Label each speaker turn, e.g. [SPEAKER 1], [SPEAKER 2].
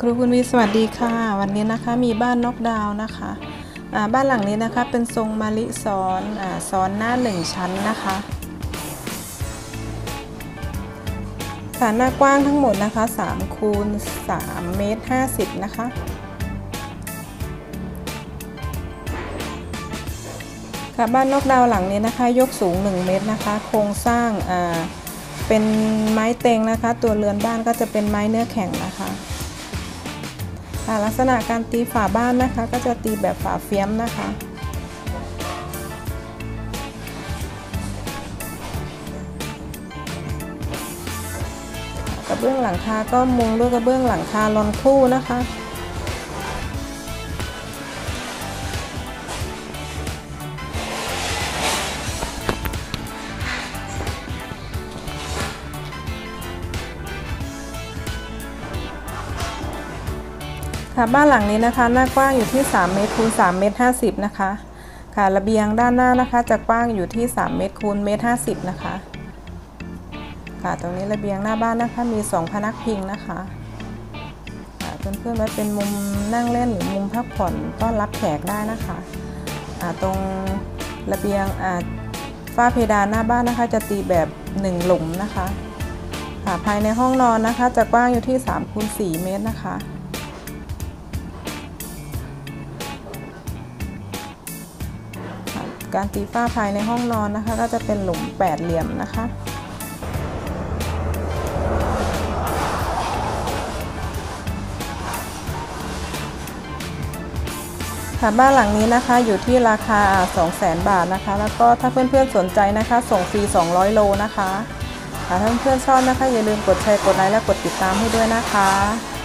[SPEAKER 1] ครูคุณวีสวัสดีค่ะ วันนี้นะคะมีบ้านนอกดาวนะคะบ้านหลังนี้นะคะเป็นทรงมะลิซ้อนอซ้อนหน้าหนึ่งชั้นนะคะค่ะหน้ากว้างทั้งหมดนะคะ3คูณ3เมตร50นะคะค่ะบ้านนอกดาวหลังนี้นะคะ ยกสูง 1 เมตรนะคะ โครงสร้างเป็นไม้เต็งนะคะ ตัวเรือนบ้านก็จะเป็นไม้เนื้อแข็งนะคะ ลักษณะการตีฝาบ้านนะคะ ก็จะตีแบบฝาเฟี้ยมนะคะ กระเบื้องหลังคาก็มุงด้วยกระเบื้องหลังคาลอนคู่นะคะ ค่ะบ้านหลังนี้นะคะ หน้ากว้างอยู่ที่ 3 เมตรคูณ3เมตร50 นะคะ ค่ะระเบียงด้านหน้านะคะ จะกว้างอยู่ที่ 3 เมตรคูณเมตร50 นะคะ ค่ะตรงนี้ระเบียงหน้าบ้านนะคะมี 2 พนักพิงนะคะค่ะเพื่อนๆไว้เป็นมุมนั่งเล่นหรือมุมพักผ่อนต้อนรับแขกได้นะคะอ่าตรงระเบียงอ่าฝ้าเพดานหน้าบ้านนะคะ จะตีแบบ 1 หลุมนะคะค่ะภายในห้องนอนนะคะ จะกว้างอยู่ที่3คูณ4เมตรนะคะ การตีฝ้าภายในห้องนอนนะคะ ก็จะเป็นหลุมแปดเหลี่ยมนะคะ ค่ะบ้านหลังนี้นะคะอยู่ที่ราคา 200,000 บาทนะคะ แล้วก็ถ้าเพื่อนๆสนใจนะคะ ส่งฟรี 200 โลนะคะค่ะถ้าเพื่อนๆชอบนะคะ อย่าลืมกดแชร์กดไลค์และกดติดตามให้ด้วยนะคะ